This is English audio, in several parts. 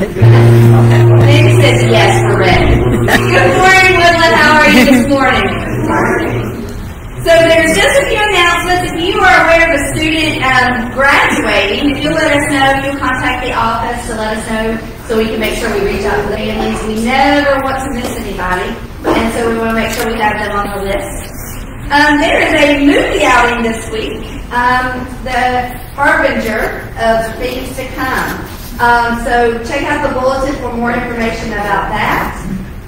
Nick says yes, we're ready. Good morning, Woodland. How are you this morning? So there's just a few announcements. If you are aware of a student um, graduating, if you'll let us know, you'll contact the office to let us know so we can make sure we reach out to the families. We never want to miss anybody, and so we want to make sure we have them on the list. Um, there is a movie outing this week, um, The Harbinger of Things to Come. Um, so check out the bulletin for more information about that.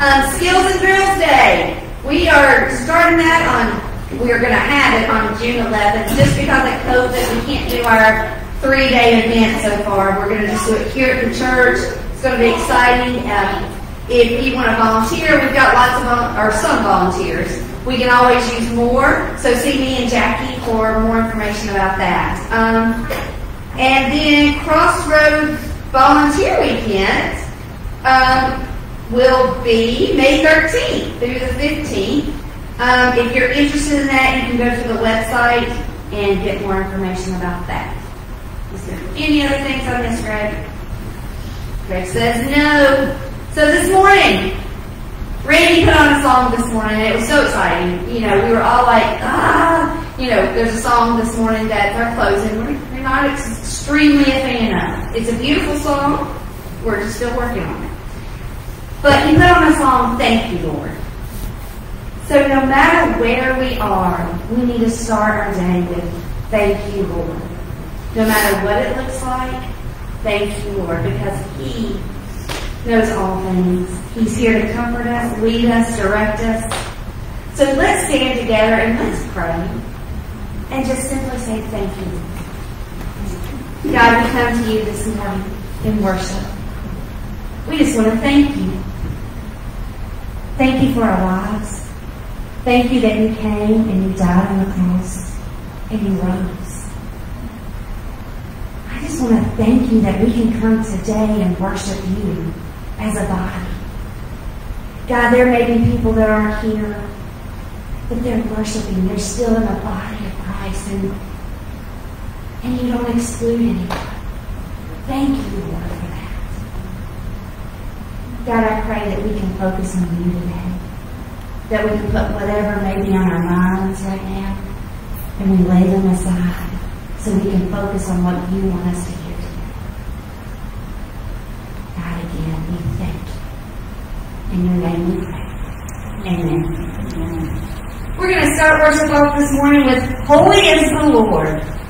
Um, Skills and Drills Day. We are starting that on, we are going to have it on June 11th. Just because of COVID, we can't do our three-day event so far. We're going to just do it here at the church. It's going to be exciting. Um, if you want to volunteer, we've got lots of, vol- or some volunteers. We can always use more. So see me and Jackie for more information about that. Um, and then Crossroads Volunteer Weekend um, will be May 13th through the 15th. Um, if you're interested in that, you can go to the website and get more information about that. Is there any other things I missed, Greg? Greg says no. So this morning, Randy put on a song this morning, and it was so exciting. You know, we were all like, ah, you know, there's a song this morning that they're closing. We're, we're not extremely a fan of. It's a beautiful song. We're just still working on it. But he put on a song, Thank You, Lord. So no matter where we are, we need to start our day with Thank you, Lord. No matter what it looks like, thank you, Lord, because He knows all things. He's here to comfort us, lead us, direct us. So let's stand together and let's pray and just simply say thank you. God, we come to you this morning in worship. We just want to thank you. Thank you for our lives. Thank you that you came and you died on the cross and you rose. I just want to thank you that we can come today and worship you as a body. God, there may be people that aren't here, but they're worshiping. They're still in the body and you don't exclude anyone. Thank you, Lord, for that. God, I pray that we can focus on you today. That we can put whatever may be on our minds right now, and we lay them aside so we can focus on what you want us to hear today. God, again, we thank you. In your name we pray. Amen. We're going to start worship off this morning with Holy is the Lord.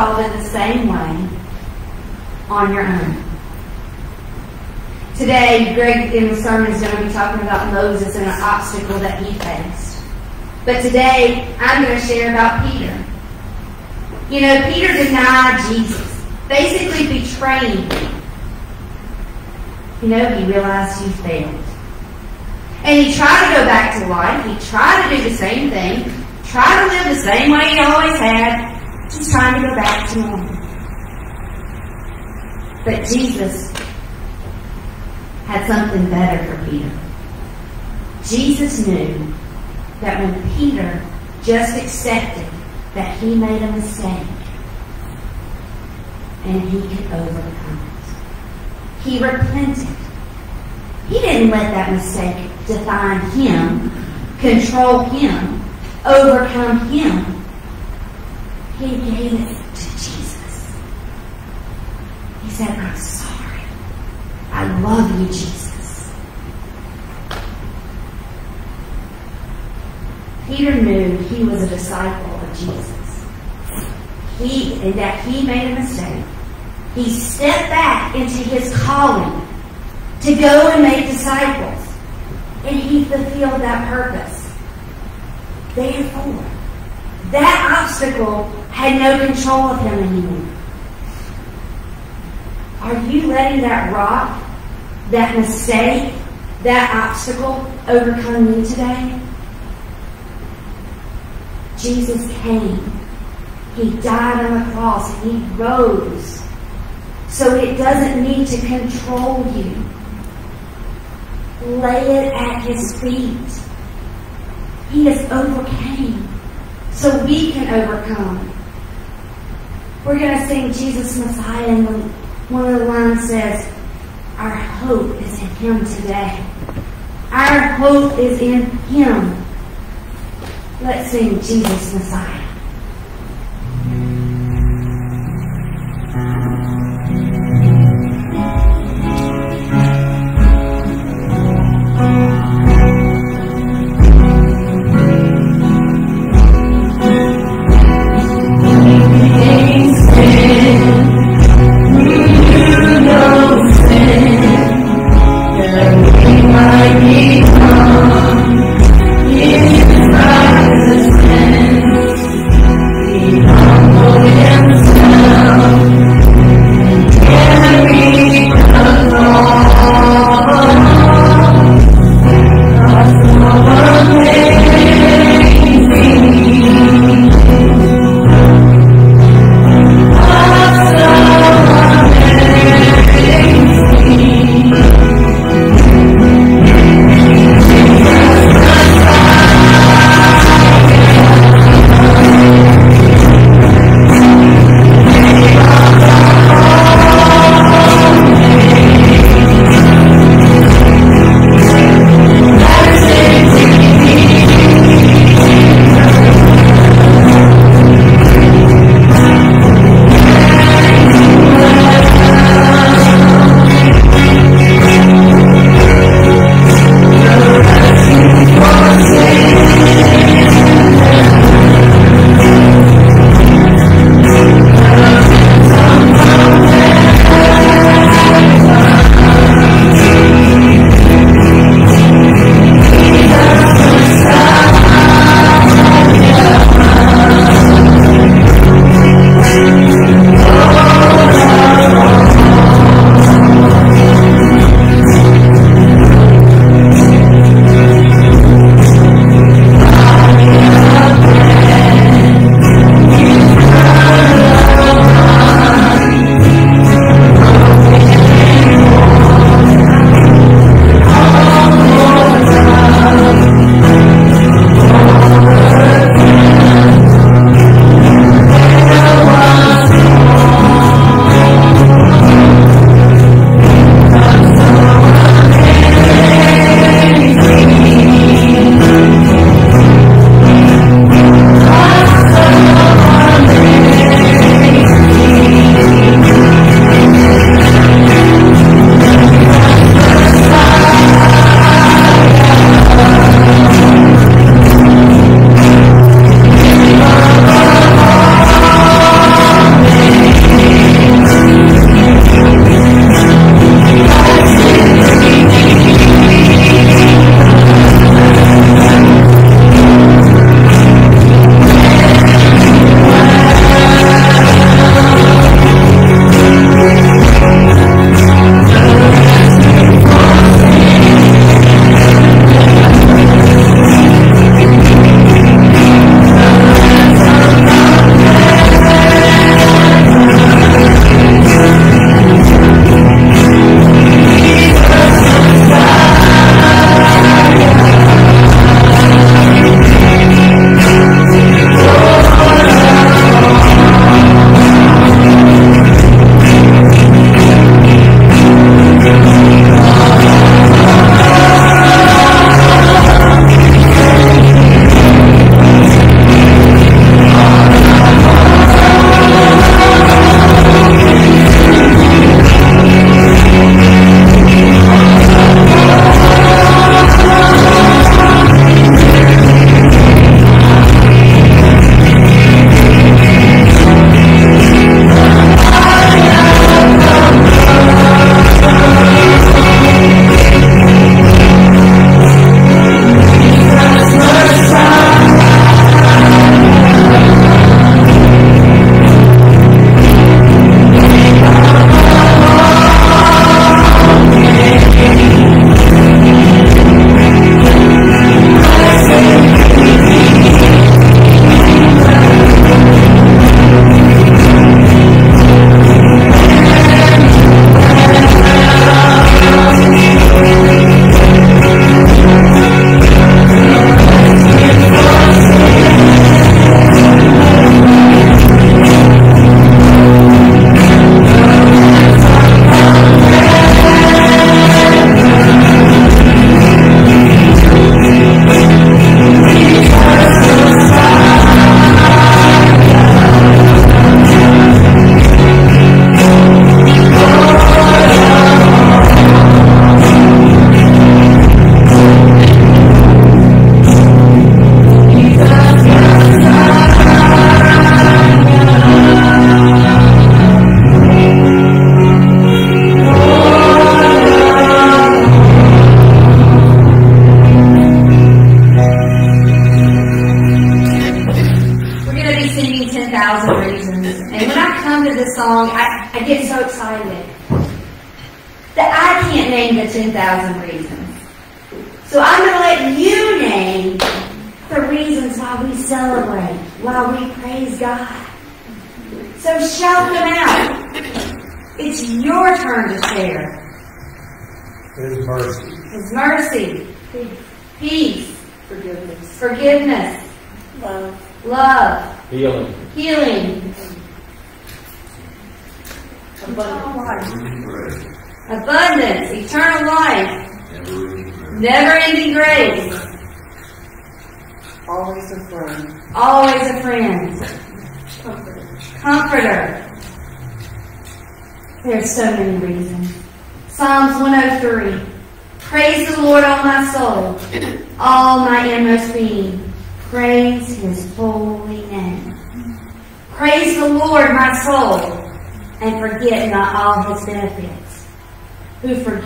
Solve it the same way on your own? Today, Greg in the sermon is going to be talking about Moses and an obstacle that he faced. But today, I'm going to share about Peter. You know, Peter denied Jesus, basically betraying him. You know, he realized he failed. And he tried to go back to life. He tried to do the same thing, try to live the same way he always had, trying to go back to normal. But Jesus had something better for Peter. Jesus knew that when Peter just accepted that he made a mistake and he could overcome it, he repented. He didn't let that mistake define him, control him, overcome him. He gave it to Jesus. He said, I'm sorry. I love you, Jesus. Peter knew he was a disciple of Jesus. He and that he made a mistake. He stepped back into his calling to go and make disciples. And he fulfilled that purpose. Therefore, that obstacle had no control of him anymore. Are you letting that rock that mistake, that obstacle overcome you today? Jesus came. He died on the cross and he rose. So it doesn't need to control you. Lay it at his feet. He has overcame. So we can overcome. We're going to sing Jesus Messiah and one of the lines says, our hope is in Him today. Our hope is in Him. Let's sing Jesus Messiah.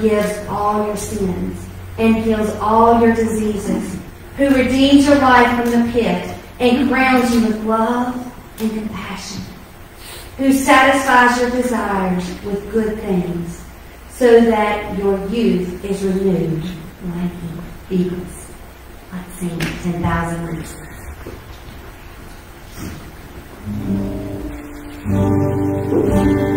forgives all your sins and heals all your diseases, who redeems your life from the pit and crowns you with love and compassion, who satisfies your desires with good things, so that your youth is renewed like eagles. Let's sing 10,000 verses. Thank you.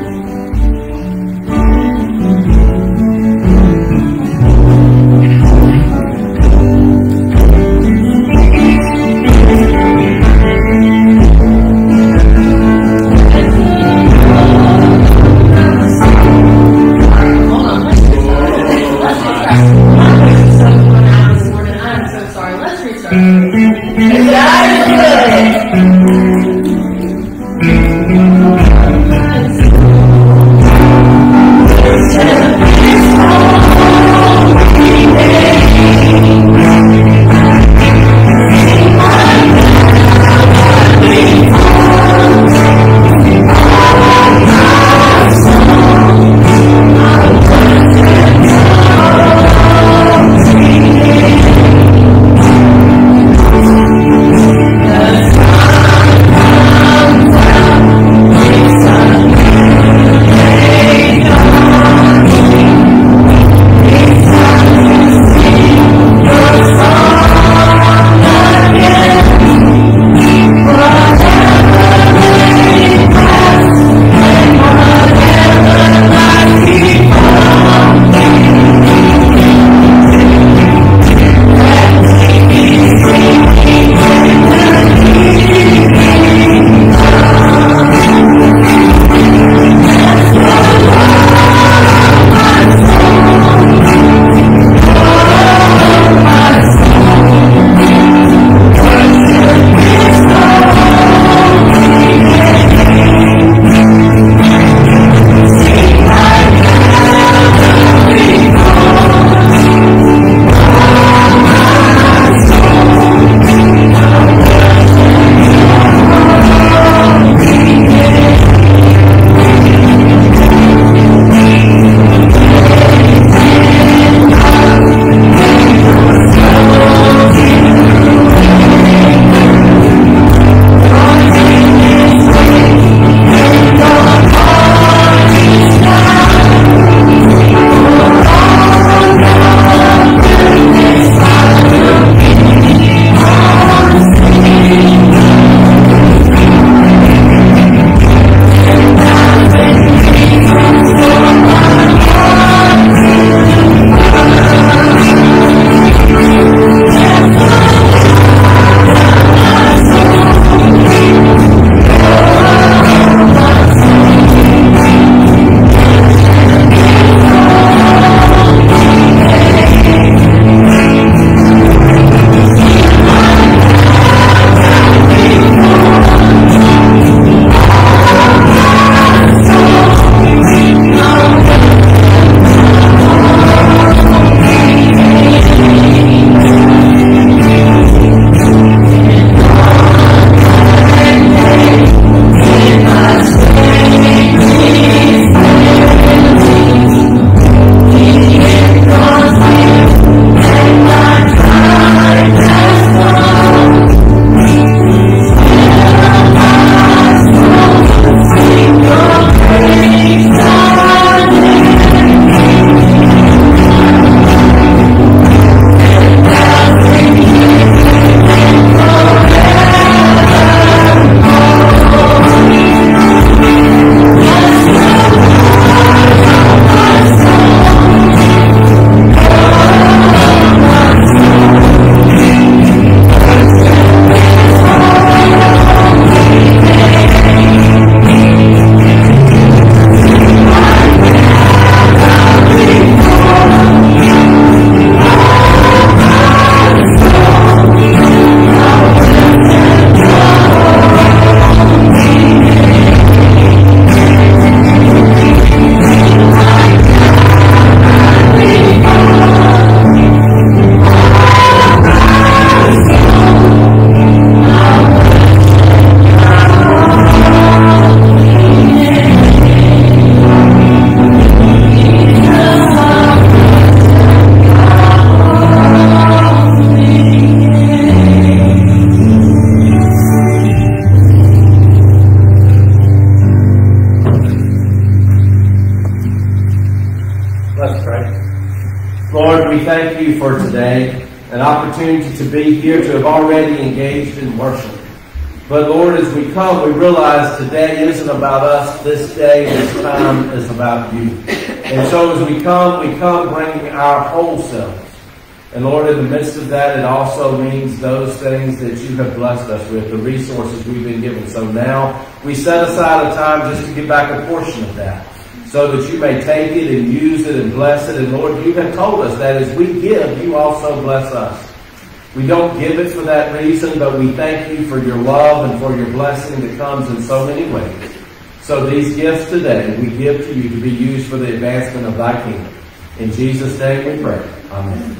Be here, to have already engaged in worship. But Lord, as we come, we realize today isn't about us. This day, this time is about you. And so as we come, we come bringing our whole selves. And Lord, in the midst of that, it also means those things that you have blessed us with, the resources we've been given. So now we set aside a time just to give back a portion of that so that you may take it and use it and bless it. And Lord, you have told us that as we give, you also bless us. We don't give it for that reason, but we thank you for your love and for your blessing that comes in so many ways. So these gifts today we give to you to be used for the advancement of thy kingdom. In Jesus' name we pray. Amen.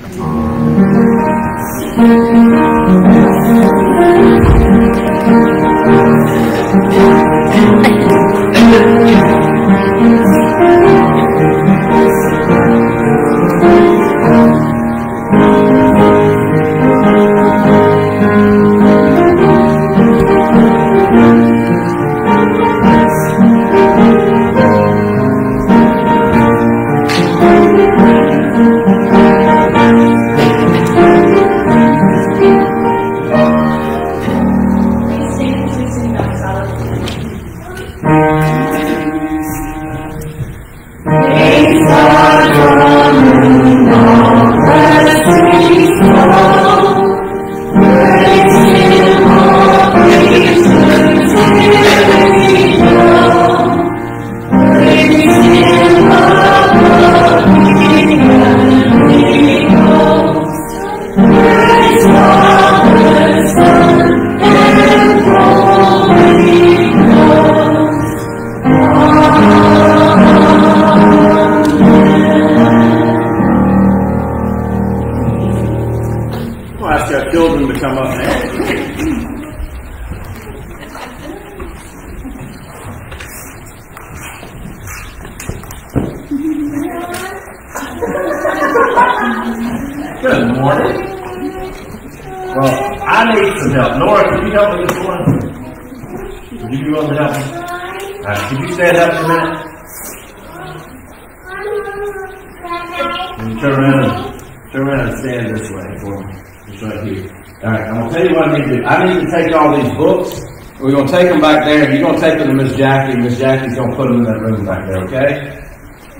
These books. We're gonna take them back there. You're gonna take them to Miss Jackie. Miss Jackie's gonna put them in that room back there. Okay?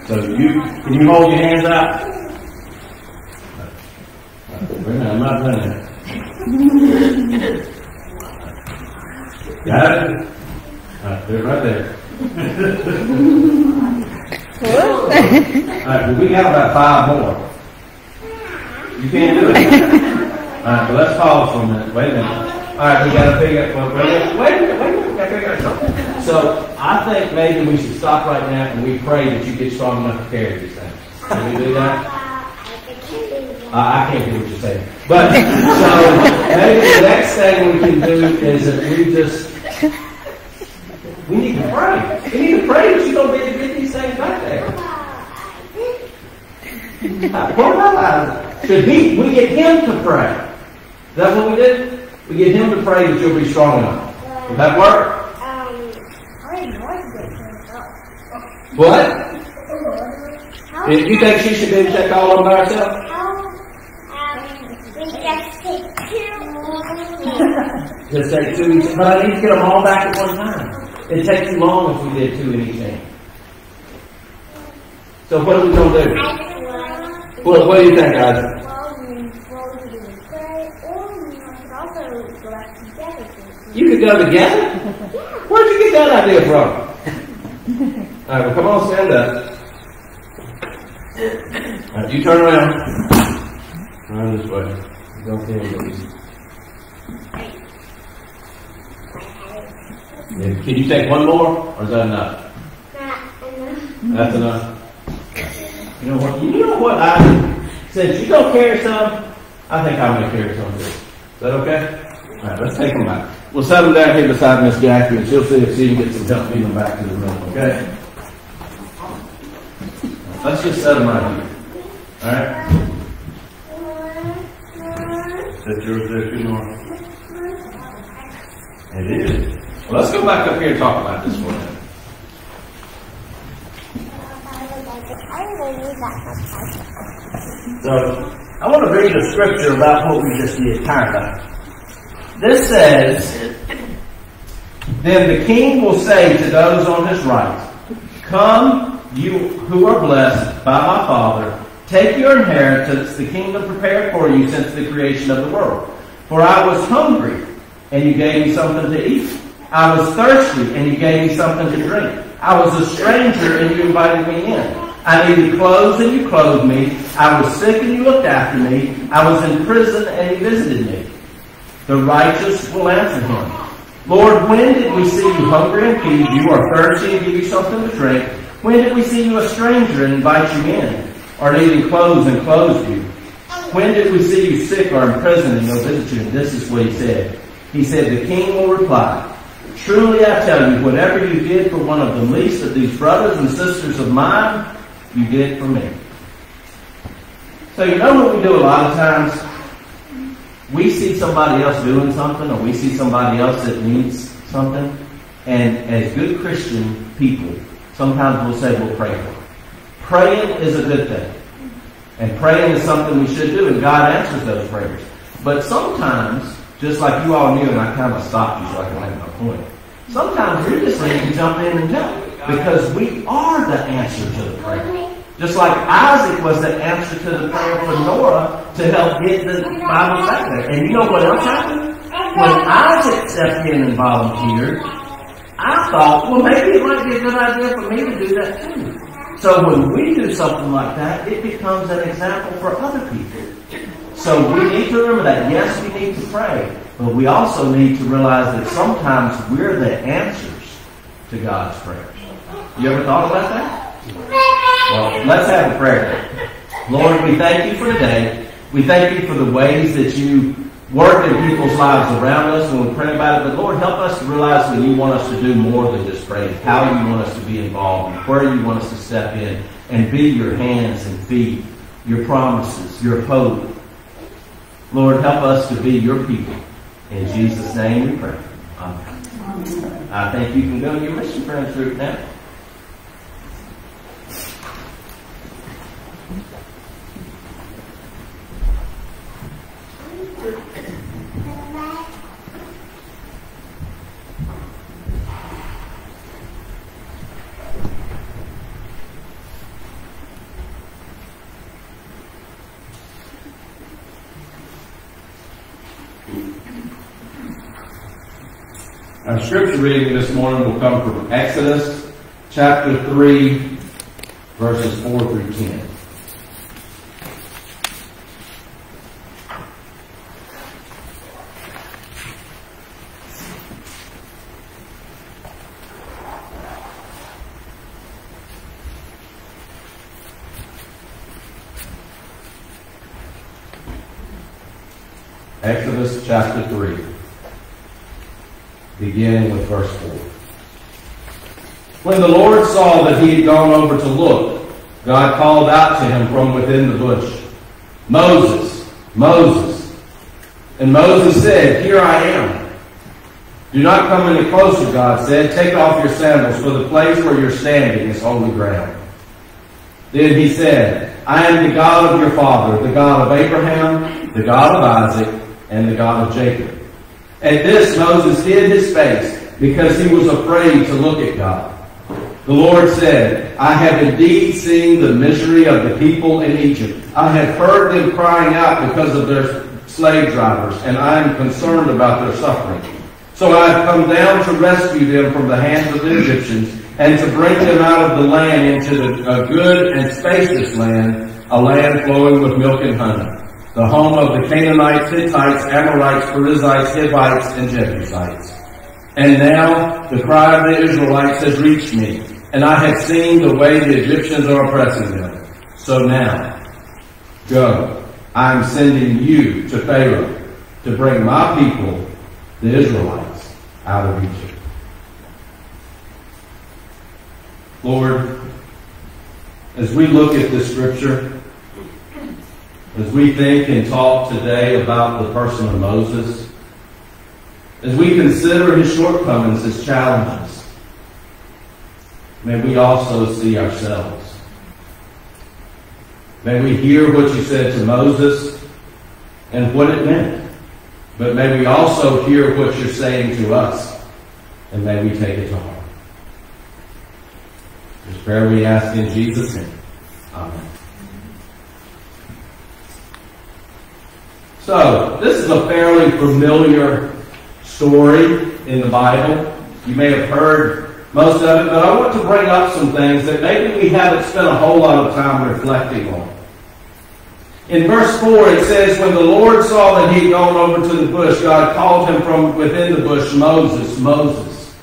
So you can you hold your hands out? I'm not done yet. Got it? Right, it right there. All right, well, we got about five more. You can't do it. All right, well, let's pause for a minute. Wait a minute. All right, we got to figure out. Wait. Wait. Wait. We got to figure out something. So I think maybe we should stop right now and we pray that you get strong enough to carry these things. Can we do that? Uh, I can't hear what you're saying. But so maybe the next thing we can do is that we just we need to pray. We need to pray that you're gonna be able to get these things back there. Should he? We get him to pray. Is that what we did? We get him to pray that you'll be strong enough. Would that work? What? You you think she should to take all of them by herself? Just take two each, but I need to get them all back at one time. It'd take too long if we did two in each hand. So what are we gonna do? What, what do you think, Isaac? You could go together? Where'd you get that idea from? Alright, well come on, stand up. Alright, you turn around. Around this way. Don't feel these. Yeah, Can you take one more, or is that enough? That's enough. You know what? You know what? I said you don't carry some, I think I'm gonna carry some too. Is that okay? All right, let's take them back. We'll set them down here beside Miss Jackie, and she'll see if she can get some help getting them back to the room. Okay? Let's just set them right here. All right. That's yours there too, Nora. It is. Well, let's go back up here and talk about this that So I want to read a scripture about what we just did, kind of. This says, Then the king will say to those on his right, Come, you who are blessed by my Father, take your inheritance, the kingdom prepared for you since the creation of the world. For I was hungry, and you gave me something to eat. I was thirsty, and you gave me something to drink. I was a stranger, and you invited me in. I needed clothes and you clothed me. I was sick and you looked after me. I was in prison and you visited me. The righteous will answer him. Lord, when did we see you hungry and feed you, or thirsty and give you something to drink? When did we see you a stranger and invite you in, or needing clothes and clothe you? When did we see you sick or in prison and go visit you? And this is what he said. He said, The king will reply, Truly I tell you, whatever you did for one of the least of these brothers and sisters of mine, you did for me. So you know what we do a lot of times? We see somebody else doing something or we see somebody else that needs something. And as good Christian people, sometimes we'll say we'll pray for them. Praying is a good thing. And praying is something we should do and God answers those prayers. But sometimes, just like you all knew and I kind of stopped you so I can make my point. Sometimes we just need to jump in and jump because we are the answer to the prayer. Just like Isaac was the answer to the prayer for Noah to help get the Bible back there. And you know what else happened? When Isaac stepped in and volunteered, I thought, well, maybe it might be a good idea for me to do that too. So when we do something like that, it becomes an example for other people. So we need to remember that. Yes, we need to pray, but we also need to realize that sometimes we're the answers to God's prayers. You ever thought about that? Well, let's have a prayer. Lord, we thank you for today. We thank you for the ways that you work in people's lives around us when we pray about it. But Lord, help us to realize when you want us to do more than just pray, how you want us to be involved, where you want us to step in and be your hands and feet, your promises, your hope. Lord, help us to be your people. In Jesus' name we pray. Amen. I think you can go your mission friends group now. Our scripture reading this morning will come from Exodus chapter 3, verses 4 through 10. Exodus chapter 3, beginning with verse 4. When the Lord saw that he had gone over to look, God called out to him from within the bush, Moses, Moses. And Moses said, Here I am. Do not come any closer, God said. Take off your sandals, for the place where you're standing is holy ground. Then he said, I am the God of your father, the God of Abraham, the God of Isaac, and the God of Jacob. At this, Moses hid his face because he was afraid to look at God. The Lord said, I have indeed seen the misery of the people in Egypt. I have heard them crying out because of their slave drivers, and I am concerned about their suffering. So I have come down to rescue them from the hands of the Egyptians and to bring them out of the land into the, a good and spacious land, a land flowing with milk and honey the home of the Canaanites, Hittites, Amorites, Perizzites, Hivites, and Jebusites. And now the cry of the Israelites has reached me, and I have seen the way the Egyptians are oppressing them. So now, go. I am sending you to Pharaoh to bring my people, the Israelites, out of Egypt. Lord, as we look at this scripture, as we think and talk today about the person of Moses, as we consider his shortcomings, his challenges, may we also see ourselves. May we hear what you said to Moses and what it meant. But may we also hear what you're saying to us, and may we take it to heart. This prayer we ask in Jesus' name. Amen. So, this is a fairly familiar story in the Bible. You may have heard most of it, but I want to bring up some things that maybe we haven't spent a whole lot of time reflecting on. In verse 4, it says, When the Lord saw that he had gone over to the bush, God called him from within the bush, Moses, Moses.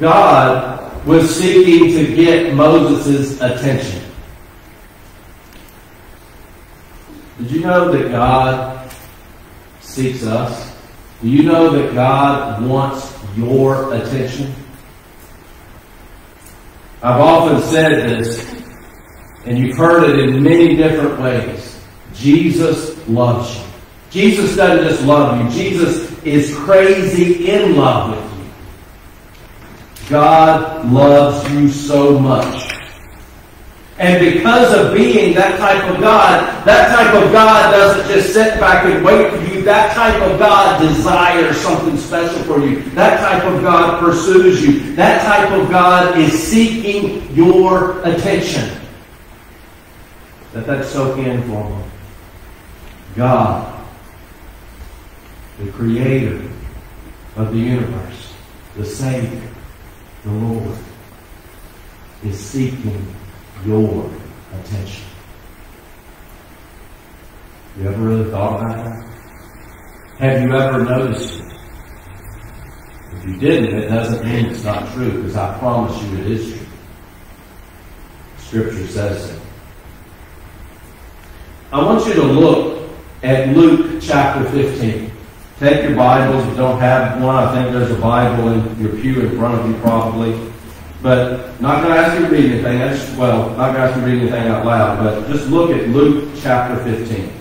God was seeking to get Moses' attention. Did you know that God seeks us? Do you know that God wants your attention? I've often said this, and you've heard it in many different ways. Jesus loves you. Jesus doesn't just love you. Jesus is crazy in love with you. God loves you so much. And because of being that type of God, that type of God doesn't just sit back and wait for you. That type of God desires something special for you. That type of God pursues you. That type of God is seeking your attention. Let that soak in for a. God, the creator of the universe, the Savior, the Lord, is seeking your attention. You ever really thought about that? Have you ever noticed it? If you didn't, it doesn't mean it's not true, because I promise you it is true. Scripture says so. I want you to look at Luke chapter 15. Take your Bibles. If you don't have one, I think there's a Bible in your pew in front of you probably. But not going to ask you to read anything. That's, well, not going to ask you to read anything out loud, but just look at Luke chapter 15.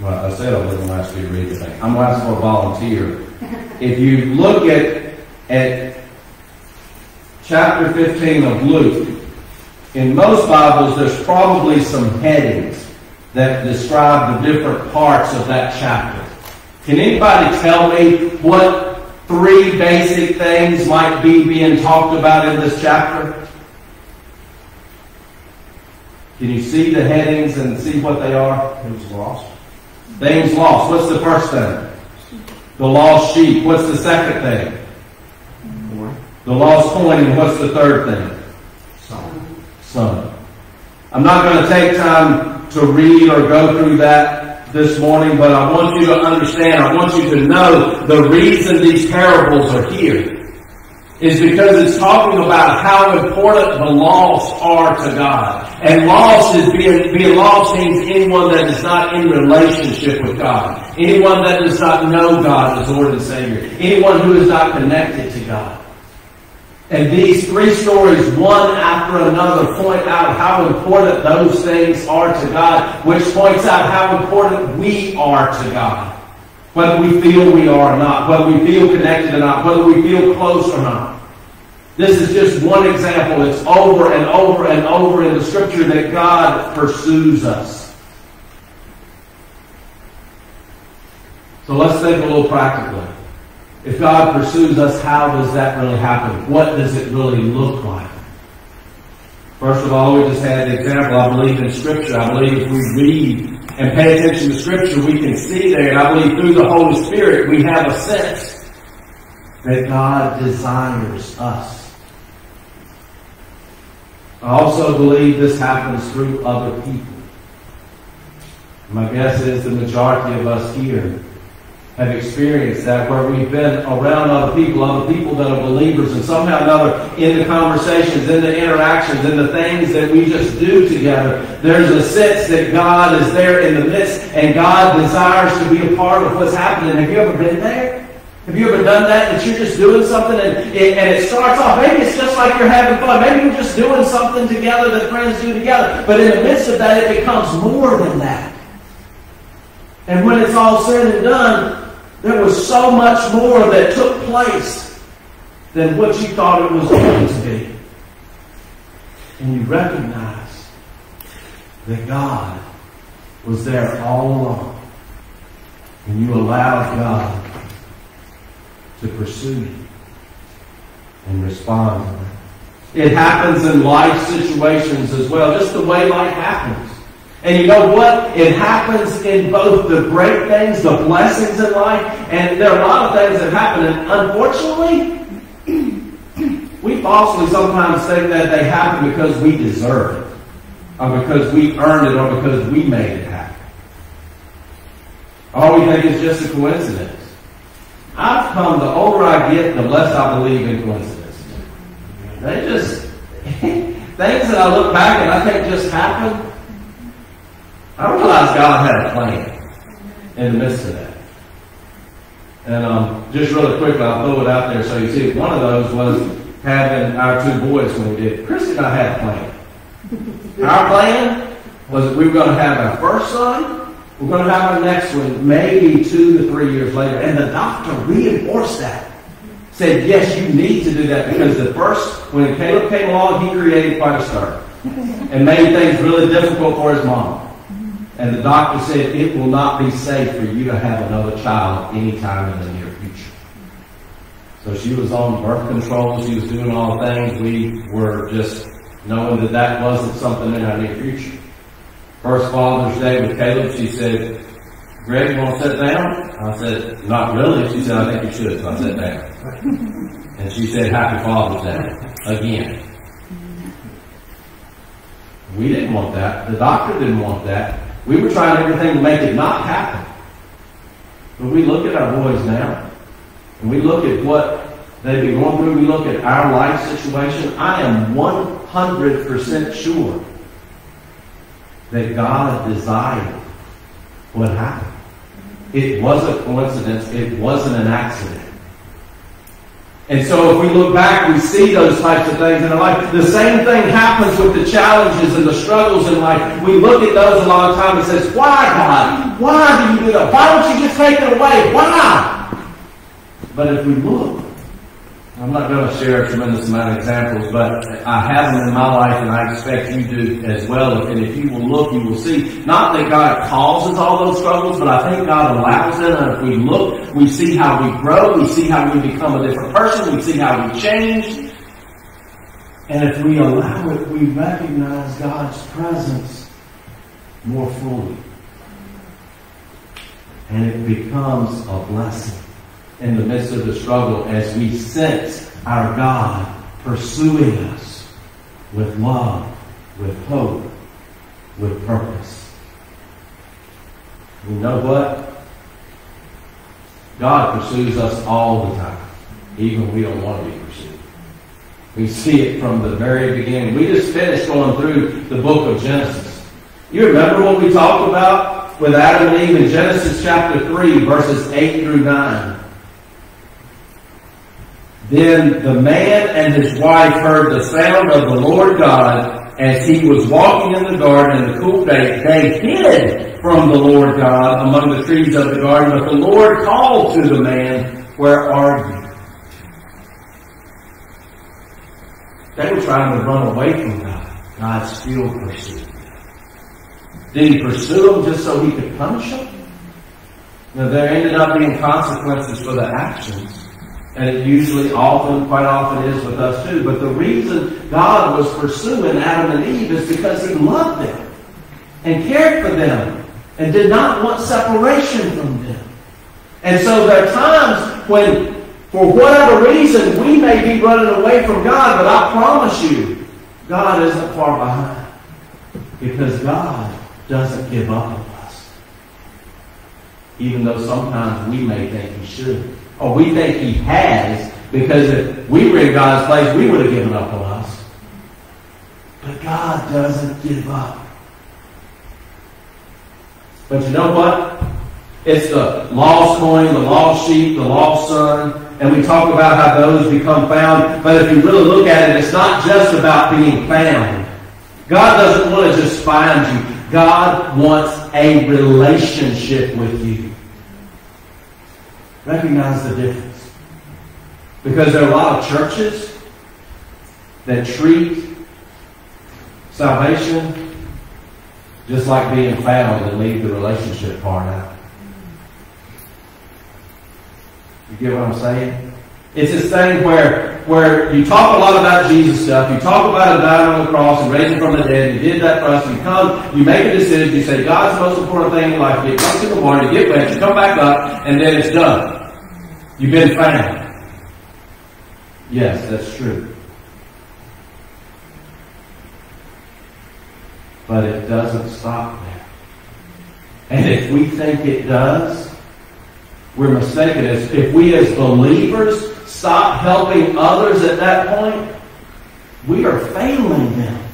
Well, I said I wasn't going to ask you to read anything. I'm going to ask for a volunteer. If you look at, at chapter 15 of Luke, in most Bibles, there's probably some headings that describe the different parts of that chapter. Can anybody tell me what three basic things might be being talked about in this chapter? Can you see the headings and see what they are? Who's lost? Things lost. What's the first thing? The lost sheep. What's the second thing? The lost coin. And what's the third thing? Son. Son. I'm not going to take time to read or go through that this morning, but I want you to understand, I want you to know the reason these parables are here is because it's talking about how important the lost are to God. And lost is being, being lost means anyone that is not in relationship with God. Anyone that does not know God as Lord and Savior. Anyone who is not connected to God. And these three stories, one after another, point out how important those things are to God, which points out how important we are to God. Whether we feel we are or not, whether we feel connected or not, whether we feel close or not. This is just one example. It's over and over and over in the scripture that God pursues us. So let's think a little practically. If God pursues us, how does that really happen? What does it really look like? First of all, we just had the example. I believe in Scripture. I believe if we read and pay attention to Scripture, we can see there. And I believe through the Holy Spirit, we have a sense that God desires us. I also believe this happens through other people. My guess is the majority of us here have experienced that where we've been around other people, other people that are believers, and somehow or another in the conversations, in the interactions, in the things that we just do together, there's a sense that God is there in the midst and God desires to be a part of what's happening. Have you ever been there? Have you ever done that? That you're just doing something and it, and it starts off, maybe it's just like you're having fun. Maybe you're just doing something together that friends do together. But in the midst of that, it becomes more than that. And when it's all said and done, There was so much more that took place than what you thought it was going to be. And you recognize that God was there all along. And you allowed God to pursue you and respond. It happens in life situations as well, just the way life happens. And you know what? It happens in both the great things, the blessings in life, and there are a lot of things that happen. And unfortunately, we falsely sometimes think that they happen because we deserve it, or because we earned it, or because we made it happen. All we think is just a coincidence. I've come, the older I get, the less I believe in coincidences. They just, things that I look back and I think just happened, I realize God had a plan in the midst of that. And um, just really quickly, I'll throw it out there so you see. One of those was having our two boys when we did. Christy and I had a plan. Our plan was that we were going to have our first son, we're going to have our next one maybe two to three years later. And the doctor reinforced that. Said, yes, you need to do that because the first, when Caleb came along, he created quite a stir and made things really difficult for his mom. And the doctor said, it will not be safe for you to have another child anytime in the near future. So she was on birth control. She was doing all the things. We were just knowing that that wasn't something in our near future. First Father's Day with Caleb, she said, Greg, you want to sit down? I said, not really. She said, I think you should. So I sat down. And she said, Happy Father's Day. Again. We didn't want that. The doctor didn't want that. We were trying everything to make it not happen. But we look at our boys now, and we look at what they've been going through, we look at our life situation. I am 100% sure that God desired what happened. It was a coincidence. It wasn't an accident. And so if we look back, we see those types of things in our life. The same thing happens with the challenges and the struggles in life. We look at those a lot of times and says, why God? Why do you do that? Why don't you just take it away? Why? But if we look, I'm not going to share a tremendous amount of examples, but I have them in my life and I expect you do as well. And if you will look, you will see not that God causes all those struggles, but I think God allows them. And if we look, we see how we grow, we see how we become a different person, we see how we change. And if we allow it, we recognize God's presence more fully. And it becomes a blessing in the midst of the struggle as we sense our God pursuing us with love, with hope, with purpose. You know what? God pursues us all the time, even when we don't want to be pursued. We see it from the very beginning. We just finished going through the book of Genesis. You remember what we talked about with Adam and Eve in Genesis chapter 3, verses 8 through 9? Then the man and his wife heard the sound of the Lord God as he was walking in the garden in the cool day. They hid from the Lord God among the trees of the garden, but the Lord called to the man, Where are you? They were trying to run away from God. God still pursued them. Did he pursue them just so he could punish them? Now, there ended up being consequences for the actions. And it usually often, quite often is with us too. But the reason God was pursuing Adam and Eve is because He loved them and cared for them and did not want separation from them. And so there are times when, for whatever reason, we may be running away from God, but I promise you, God isn't far behind. Because God doesn't give up on us. Even though sometimes we may think He should or we think he has, because if we were in God's place, we would have given up on us. But God doesn't give up. But you know what? It's the lost coin, the lost sheep, the lost son, and we talk about how those become found. But if you really look at it, it's not just about being found. God doesn't want to just find you. God wants a relationship with you. Recognize the difference. Because there are a lot of churches that treat salvation just like being found and leave the relationship part out. You get what I'm saying? It's this thing where where you talk a lot about Jesus stuff, you talk about him dying on the cross and raising from the dead, you did that for us, you come, you make a decision, you say God's the most important thing in life, you get drunk in the morning, you get wet, you come back up, and then it's done. You've been found. Yes, that's true. But it doesn't stop there. And if we think it does, we're mistaken. If we as believers stop helping others at that point, we are failing them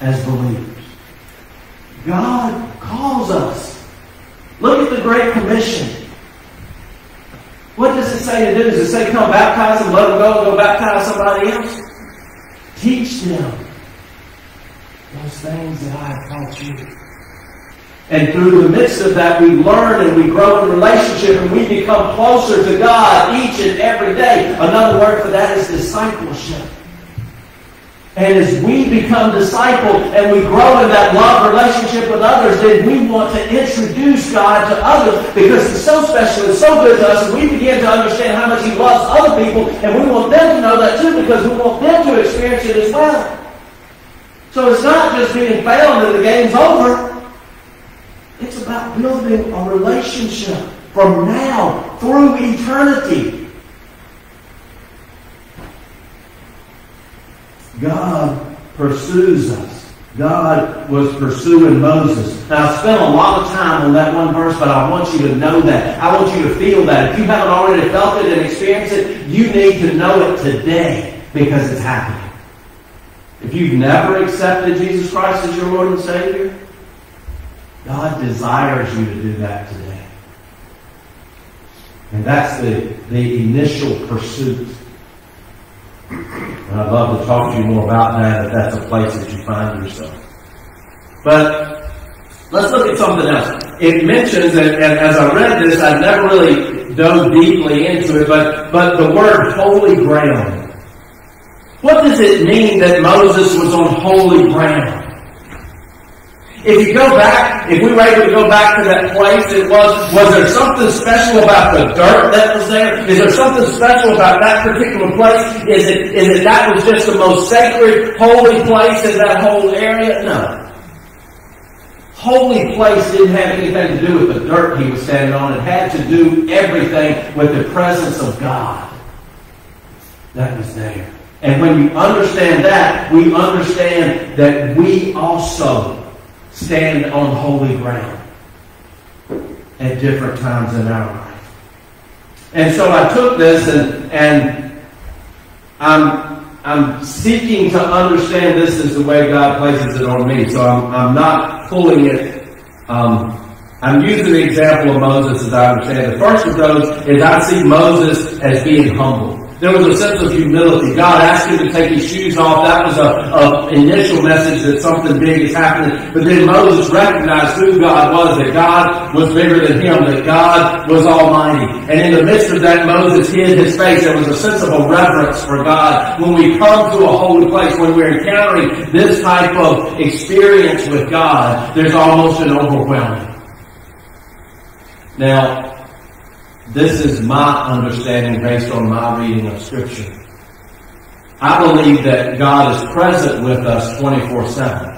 as believers. God calls us. Look at the Great Commission. What does it say to do? Does it say come baptize them, let them go and go baptize somebody else? Teach them those things that I have taught you. And through the midst of that, we learn and we grow in relationship and we become closer to God each and every day. Another word for that is discipleship. And as we become disciple and we grow in that love relationship with others, then we want to introduce God to others because He's so special and so good to us, and we begin to understand how much He loves other people, and we want them to know that too because we want them to experience it as well. So it's not just being found and the game's over. About building a relationship from now through eternity. God pursues us. God was pursuing Moses. Now, I spent a lot of time on that one verse, but I want you to know that. I want you to feel that. If you haven't already felt it and experienced it, you need to know it today because it's happening. If you've never accepted Jesus Christ as your Lord and Savior, God desires you to do that today. And that's the, the initial pursuit. And I'd love to talk to you more about that if that's a place that you find yourself. But let's look at something else. It mentions, and, and as I read this, I never really dove deeply into it, but, but the word holy ground. What does it mean that Moses was on holy ground? If you go back, if we were able to go back to that place, it was, was there something special about the dirt that was there? Is there something special about that particular place? Is it, is it that was just the most sacred, holy place in that whole area? No. Holy place didn't have anything to do with the dirt he was standing on. It had to do everything with the presence of God that was there. And when you understand that, we understand that we also stand on holy ground at different times in our life. And so I took this and, and I'm, I'm seeking to understand this as the way God places it on me. So I'm, I'm not pulling it. Um, I'm using the example of Moses as I understand. The first of those is I see Moses as being humble. There was a sense of humility. God asked him to take his shoes off. That was a, a initial message that something big is happening. But then Moses recognized who God was, that God was bigger than him, that God was almighty. And in the midst of that, Moses hid his face. There was a sense of a reverence for God. When we come to a holy place, when we're encountering this type of experience with God, there's almost an overwhelming. Now, this is my understanding based on my reading of Scripture. I believe that God is present with us 24 7.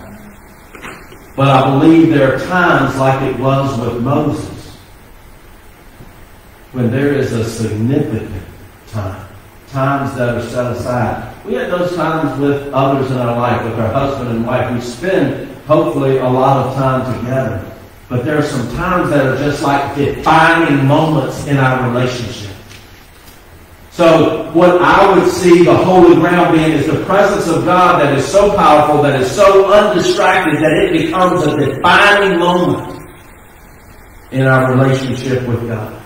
But I believe there are times like it was with Moses when there is a significant time. Times that are set aside. We have those times with others in our life, with our husband and wife. We spend, hopefully, a lot of time together. But there are some times that are just like defining moments in our relationship. So what I would see the holy ground being is the presence of God that is so powerful, that is so undistracted that it becomes a defining moment in our relationship with God.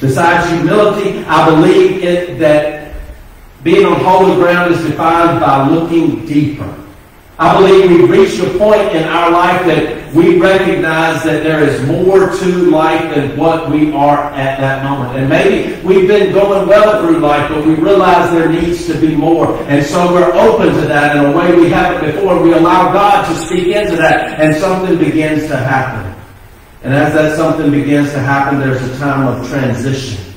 Besides humility, I believe it, that being on holy ground is defined by looking deeper. I believe we've reached a point in our life that we recognize that there is more to life than what we are at that moment. And maybe we've been going well through life, but we realize there needs to be more. And so we're open to that in a way we haven't before. We allow God to speak into that, and something begins to happen. And as that something begins to happen, there's a time of transition.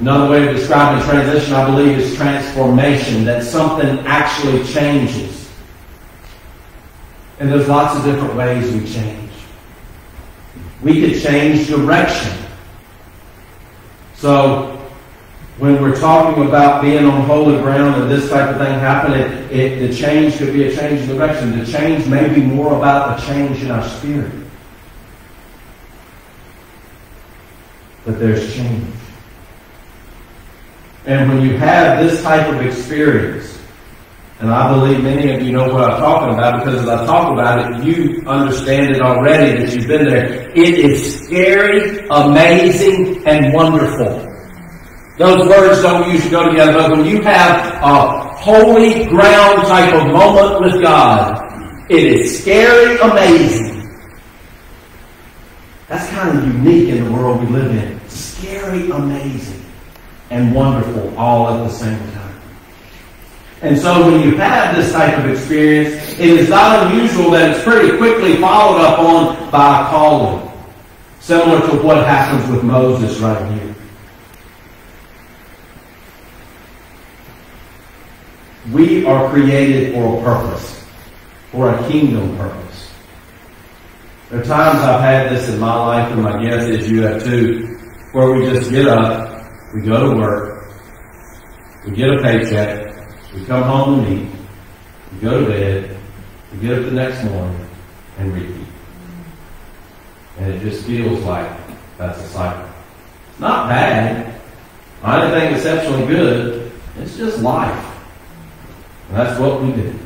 Another way of describing transition, I believe, is transformation, that something actually changes. And there's lots of different ways we change. We could change direction. So, when we're talking about being on holy ground and this type of thing happening, it, the change could be a change in direction. The change may be more about a change in our spirit. But there's change. And when you have this type of experience, and I believe many of you know what I'm talking about because as I talk about it, you understand it already that you've been there. It is scary, amazing, and wonderful. Those words don't usually go together, but when you have a holy ground type of moment with God, it is scary, amazing. That's kind of unique in the world we live in. Scary, amazing, and wonderful all at the same time. And so when you have this type of experience, it is not unusual that it's pretty quickly followed up on by a calling. Similar to what happens with Moses right here. We are created for a purpose, for a kingdom purpose. There are times I've had this in my life, and my guess is you have too, where we just get up, we go to work, we get a paycheck, we come home and eat. We go to bed. We get up the next morning and repeat. And it just feels like that's a cycle. It's not bad. Not anything exceptionally good. It's just life. And that's what we do.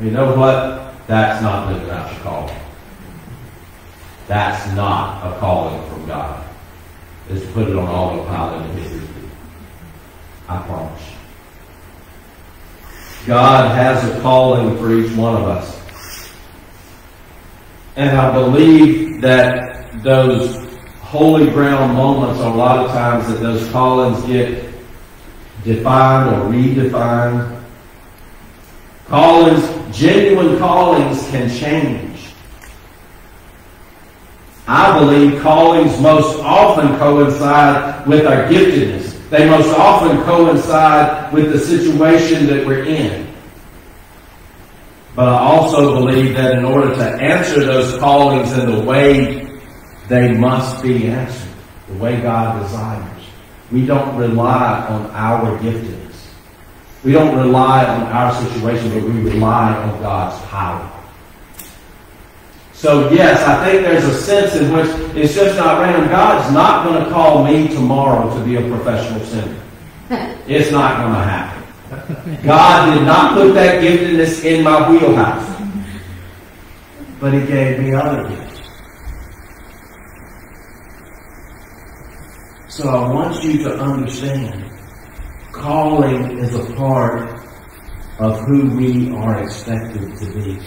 You know what? That's not living out your calling. That's not a calling from God. Is to put it on autopilot and hit I promise. God has a calling for each one of us. And I believe that those holy ground moments, are a lot of times that those callings get defined or redefined. Callings, genuine callings can change. I believe callings most often coincide with our giftedness. They most often coincide with the situation that we're in. But I also believe that in order to answer those callings in the way they must be answered, the way God desires, we don't rely on our giftedness. We don't rely on our situation, but we rely on God's power. So yes, I think there's a sense in which it's just not random. God's not going to call me tomorrow to be a professional singer. It's not going to happen. God did not put that giftedness in my wheelhouse. But He gave me other gifts. So I want you to understand calling is a part of who we are expected to be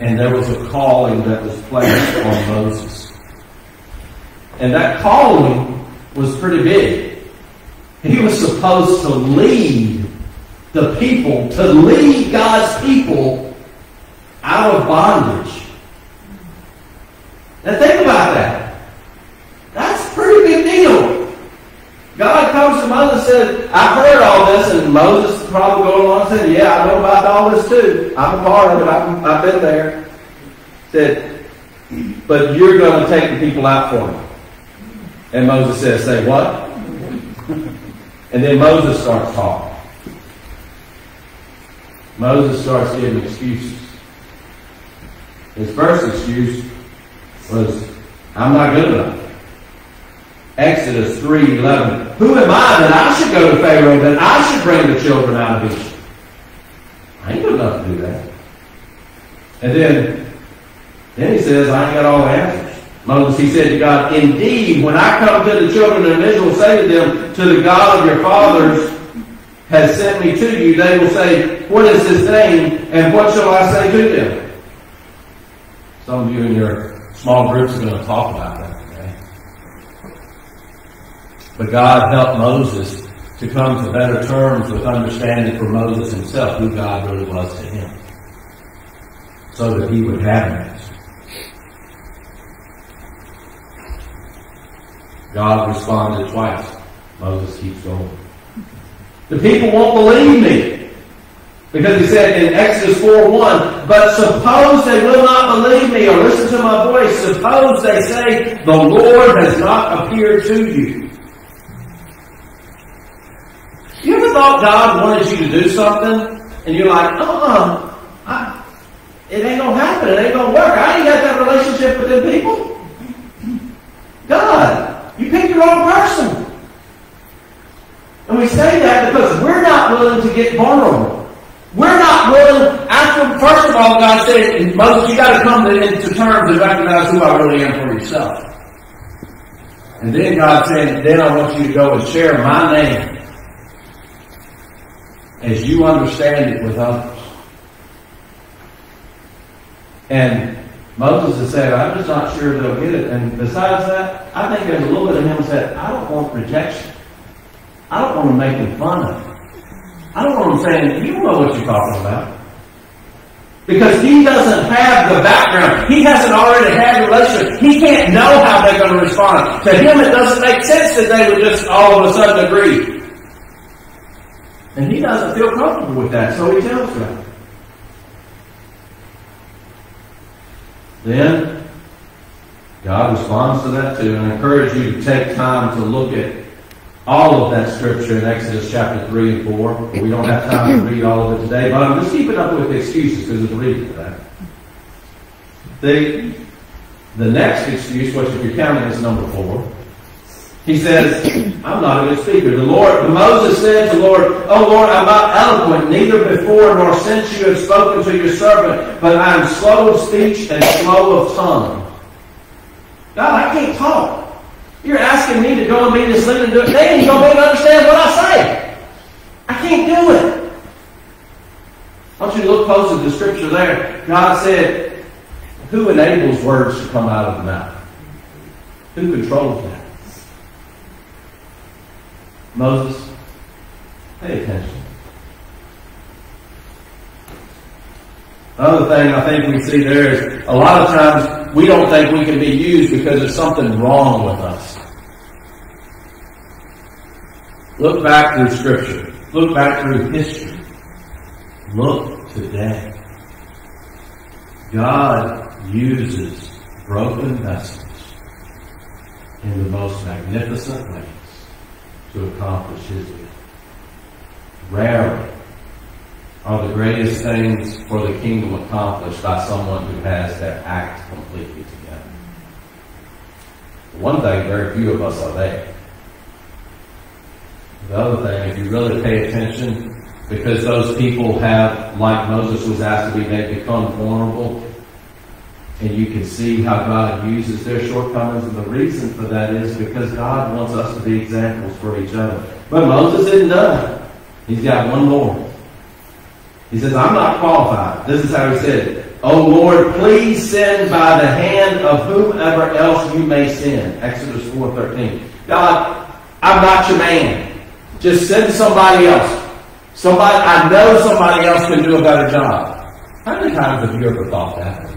and there was a calling that was placed on Moses. And that calling was pretty big. He was supposed to lead the people, to lead God's people out of bondage. Now think about that. That's a pretty big deal. God comes to Moses and says, I've heard all this, and Moses probably going along and said, Yeah, I know about all this too. I'm a part of it. I've, I've been there. Said, but you're going to take the people out for me. And Moses says, Say what? And then Moses starts talking. Moses starts giving excuses. His first excuse was, I'm not good enough. Exodus 3.11. Who am I that I should go to Pharaoh, that I should bring the children out of Egypt? I ain't good enough to do that. And then, then he says, I ain't got all the answers. Moses, he said to God, Indeed, when I come to the children of Israel, say to them, To the God of your fathers, has sent me to you, they will say, What is his name? And what shall I say to them? Some of you in your small groups are going to talk about that. But God helped Moses to come to better terms with understanding for Moses himself who God really was to him. So that he would have an answer. God responded twice. Moses keeps going. The people won't believe me. Because he said in Exodus 4 1, but suppose they will not believe me or listen to my voice. Suppose they say, the Lord has not appeared to you. You ever thought God wanted you to do something and you're like, uh uh it ain't gonna happen, it ain't gonna work. I ain't got that relationship with them people. God, you picked the wrong person. And we say that because we're not willing to get vulnerable. We're not willing, after, first of all, God said, Moses, you gotta come to, into terms and recognize who I really am for yourself. And then God said, then I want you to go and share my name as you understand it with others. And Moses has said, I'm just not sure they'll get it. And besides that, I think there's a little bit of him said, I don't want rejection. I don't want to make him fun of. I don't want him saying, you don't know what you're talking about. Because he doesn't have the background. He hasn't already had the relationship. He can't know how they're going to respond. To him, it doesn't make sense that they would just all of a sudden agree. And he doesn't feel comfortable with that, so he tells them. Then, God responds to that too, and I encourage you to take time to look at all of that scripture in Exodus chapter 3 and 4. We don't have time to read all of it today, but I'm just keeping up with the excuses because there's a reason for that. The, the next excuse, which if you're counting is number 4, he says, I'm not a good speaker. The Lord, Moses said to the Lord, Oh Lord, I'm not eloquent, neither before nor since you have spoken to your servant, but I am slow of speech and slow of tongue. God, I can't talk. You're asking me to go and be this and do it. They ain't going to understand what I say. I can't do it. I want you to look close at the scripture there. God said, Who enables words to come out of the mouth? Who controls that? Moses, pay attention. Another thing I think we see there is a lot of times we don't think we can be used because there's something wrong with us. Look back through Scripture. Look back through history. Look today. God uses broken vessels in the most magnificent ways to accomplish His. Rarely are the greatest things for the kingdom accomplished by someone who has their act completely together. One thing, very few of us are there. The other thing, if you really pay attention, because those people have, like Moses was asked to be, they become vulnerable, and you can see how God uses their shortcomings, and the reason for that is because God wants us to be examples for each other. But Moses isn't done. He's got one more. He says, I'm not qualified. This is how he said it. Oh Lord, please send by the hand of whomever else you may send. Exodus 4.13. God, I'm not your man. Just send somebody else. Somebody, I know somebody else can do a better job. How many times have you ever thought that?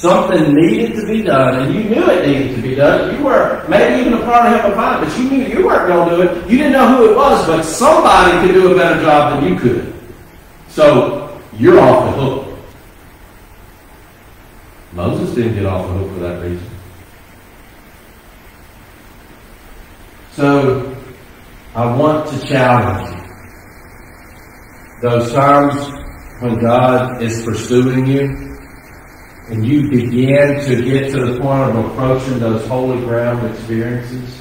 Something needed to be done, and you knew it needed to be done. You were maybe even a part of helping find but you knew you weren't going to do it. You didn't know who it was, but somebody could do a better job than you could. So you're off the hook. Moses didn't get off the hook for that reason. So I want to challenge you. Those times when God is pursuing you and you begin to get to the point of approaching those holy ground experiences,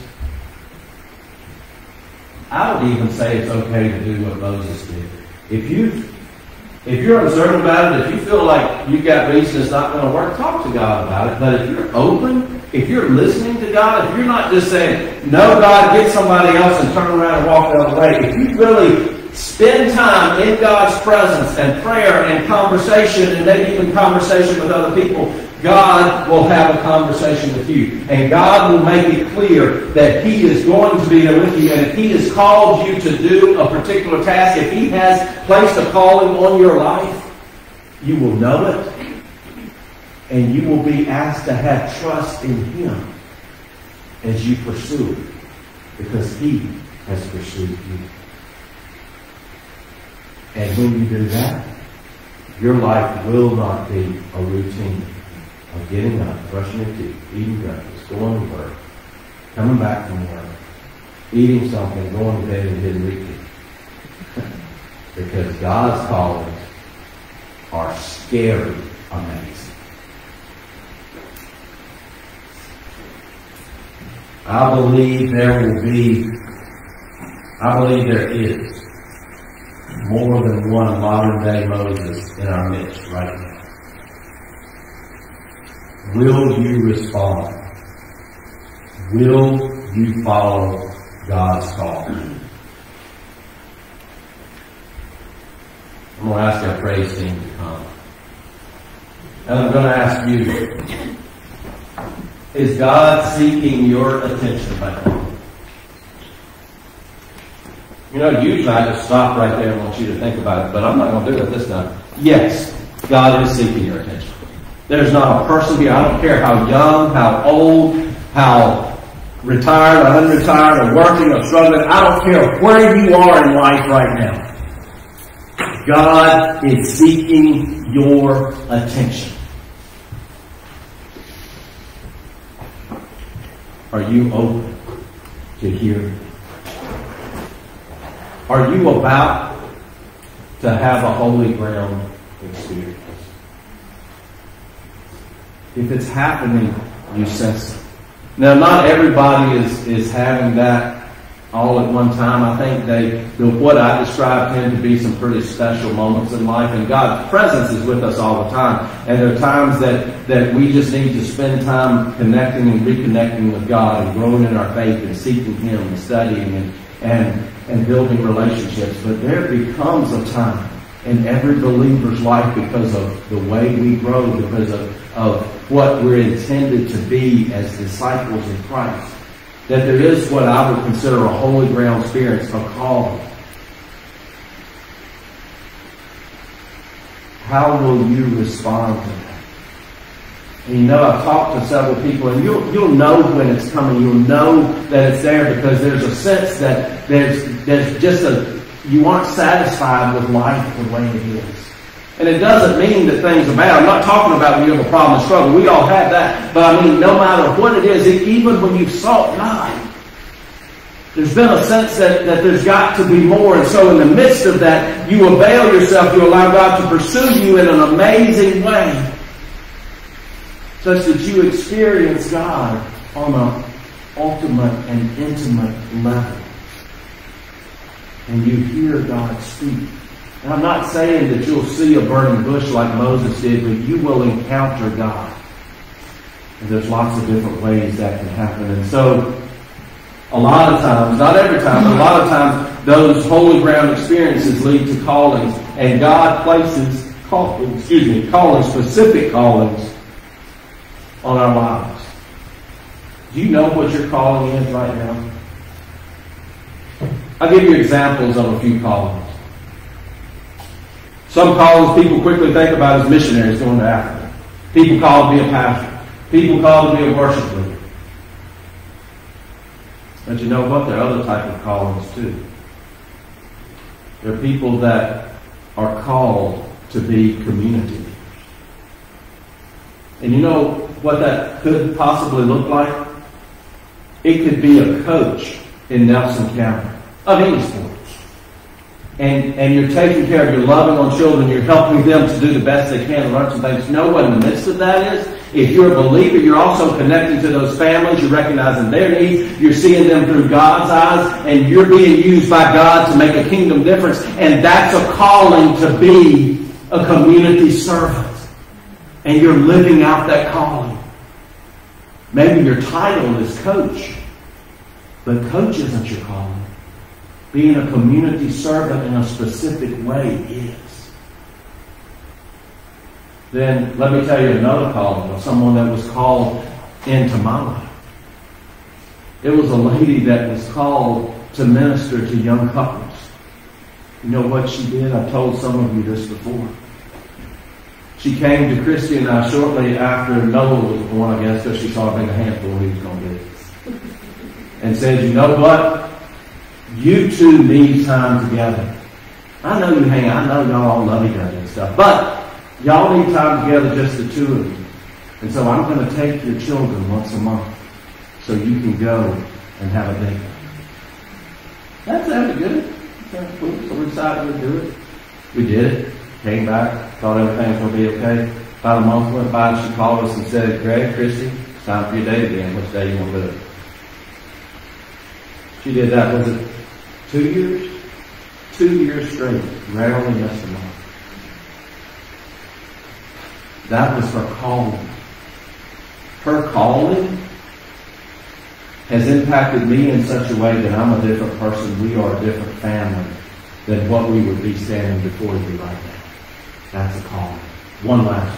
I would even say it's okay to do what Moses did. If you if you're uncertain about it, if you feel like you've got reason it's not going to work, talk to God about it. But if you're open, if you're listening to God, if you're not just saying, no, God, get somebody else and turn around and walk the other way, if you really spend time in God's presence and prayer and conversation and maybe even conversation with other people, God will have a conversation with you. And God will make it clear that He is going to be there with you. And if He has called you to do a particular task, if He has placed a calling on your life, you will know it. And you will be asked to have trust in Him as you pursue it. Because He has pursued you. And when you do that, your life will not be a routine of getting up, brushing your teeth, eating breakfast, going to work, coming back from work, eating something, going to bed and repeat. because God's callings are scary amazing. I believe there will be, I believe there is more than one modern day Moses in our midst right now. Will you respond? Will you follow God's call? I'm going to ask our praise team to come. And I'm going to ask you, is God seeking your attention right now? You know, usually I just stop right there and want you to think about it, but I'm not going to do it this time. Yes, God is seeking your attention. There's not a person here, I don't care how young, how old, how retired, or unretired, or working, or struggling, I don't care where you are in life right now. God is seeking your attention. Are you open to hear? Are you about to have a holy ground experience? If it's happening, you sense it. Now, not everybody is, is having that all at one time. I think they, what I describe tend to be some pretty special moments in life, and God's presence is with us all the time. And there are times that, that we just need to spend time connecting and reconnecting with God and growing in our faith and seeking Him and studying and, and, and building relationships. But there becomes a time in every believer's life because of the way we grow, because of, of what we're intended to be as disciples in Christ that there is what I would consider a holy ground experience, a calling. How will you respond to that? You know, I've talked to several people, and you'll you'll know when it's coming. You'll know that it's there because there's a sense that there's there's just a you aren't satisfied with life the way it is. And it doesn't mean that things are bad. I'm not talking about when you have a problem and struggle. We all have that. But I mean, no matter what it is, even when you've sought God, there's been a sense that, that there's got to be more. And so in the midst of that, you avail yourself, you allow God to pursue you in an amazing way. Such that you experience God on an ultimate and intimate level. And you hear God speak. And I'm not saying that you'll see a burning bush like Moses did, but you will encounter God. And there's lots of different ways that can happen. And so, a lot of times, not every time, but a lot of times, those holy ground experiences lead to callings. And God places, call, excuse me, callings, specific callings on our lives. Do you know what your calling is right now? I'll give you examples of a few callings. Some callings people quickly think about as missionaries going to Africa. People called to be a pastor. People called to be a worship leader. But you know what? There are other type of callings too. There are people that are called to be community. And you know what that could possibly look like? It could be a coach in Nelson County of any sport and, and you're taking care of, you're loving on children, you're helping them to do the best they can and learn some things. You know what in the midst of that is? If you're a believer, you're also connecting to those families, you're recognizing their needs, you're seeing them through God's eyes, and you're being used by God to make a kingdom difference. And that's a calling to be a community servant. And you're living out that calling. Maybe your title is coach, but coach isn't your calling. being a community servant in a specific way is. Then let me tell you another calling of someone that was called into my life. It was a lady that was called to minister to young couples. You know what she did? I've told some of you this before. She came to Christy and I shortly after Noah was born, I guess, because she saw a big handful he was going to get. And said, you know what? You two need time together. I know you hang out. I know y'all all love each other and stuff. But y'all need time together, just the two of you. And so I'm going to take your children once a month so you can go and have a date. That sounded good. Sounded cool. So we decided to do it. We did it. Came back. Thought everything was going to be okay. About a month went by and she called us and said, Greg, Christy, it's time for your date again. Which day you want to do it? She did that, was it two years? Two years straight. Rarely missed a month. That was her calling. Her calling has impacted me in such a way that I'm a different person. We are a different family than what we would be standing before you right now. That's a calling. One last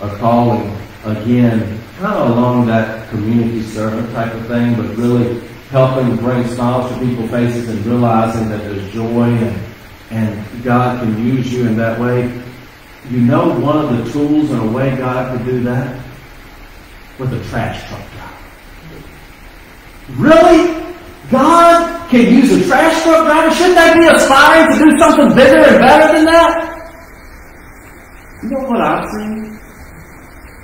one. A calling, again, kind of along that community servant type of thing, but really helping bring smiles to people's faces and realizing that there's joy and, and God can use you in that way. You know one of the tools and a way God could do that? With a trash truck driver. Really? God can use a trash truck driver? Shouldn't they be aspiring to do something bigger and better than that? You know what I've seen?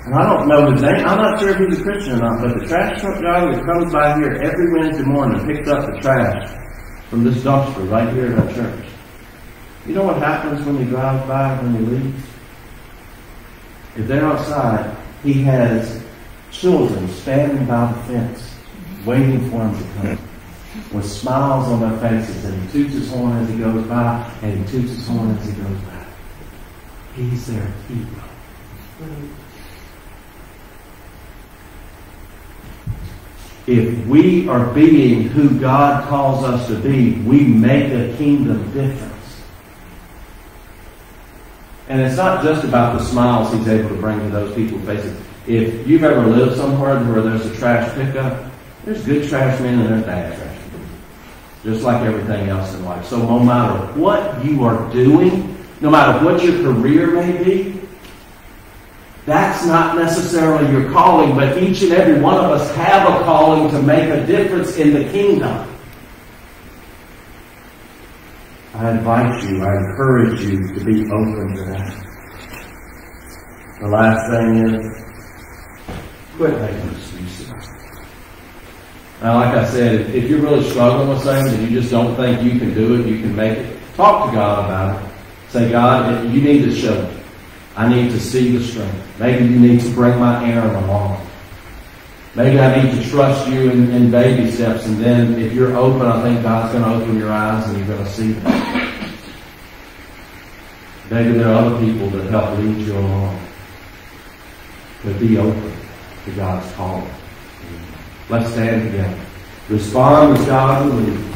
And I don't know his name. I'm not sure if he's a Christian or not, but the trash truck driver that comes by here every Wednesday morning and picks up the trash from this dumpster right here at our church. You know what happens when he drives by when he leaves? If they're outside, he has children standing by the fence waiting for him to come with smiles on their faces and he toots his horn as he goes by and he toots his horn as he goes by. He's their hero. If we are being who God calls us to be, we make a kingdom difference. And it's not just about the smiles he's able to bring to those people's faces. If you've ever lived somewhere where there's a trash pickup, there's good trash men and there's bad trash. Just like everything else in life. So no matter what you are doing, no matter what your career may be, that's not necessarily your calling, but each and every one of us have a calling to make a difference in the kingdom. I invite you, I encourage you to be open to that. The last thing is, quit making excuses. Now, like I said, if you're really struggling with things and you just don't think you can do it, you can make it, talk to God about it. Say, God, you need to show me. I need to see the strength. Maybe you need to bring my Aaron along. Maybe I need to trust you in, in baby steps, and then if you're open, I think God's going to open your eyes and you're going to see them. Maybe there are other people that help lead you along. But be open to God's call. Let's stand together. Respond as God will lead.